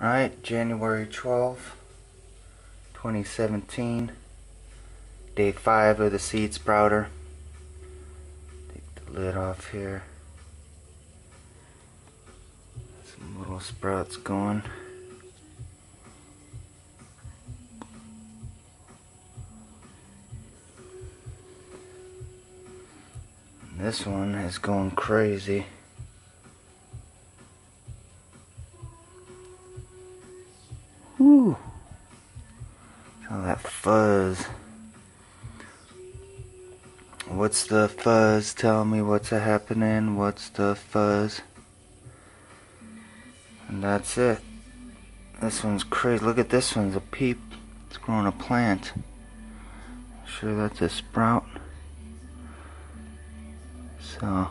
Alright, January 12, 2017. Day 5 of the seed sprouter. Take the lid off here. Some little sprouts going. This one is going crazy. Whew. All that fuzz. What's the fuzz? Tell me what's happening. What's the fuzz? And that's it. This one's crazy. Look at this one's a peep. It's growing a plant. Sure that's a sprout. So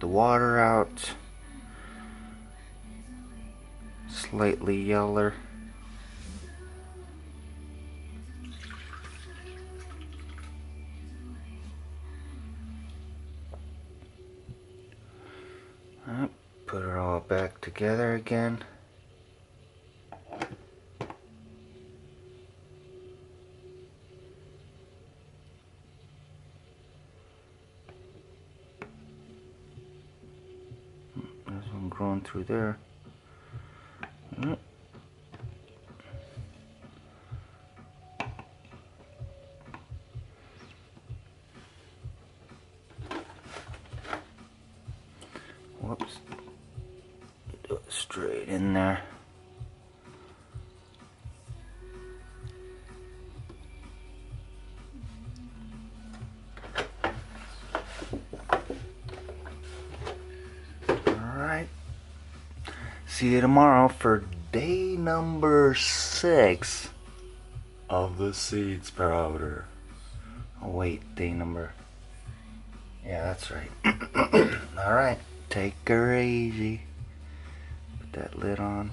the water out. Slightly yeller put it all back together again growing through there. Mm. Whoops. Straight in there. See you tomorrow for day number six of the seeds sprouter. Oh, wait, day number. Yeah, that's right. Alright, take her easy. Put that lid on.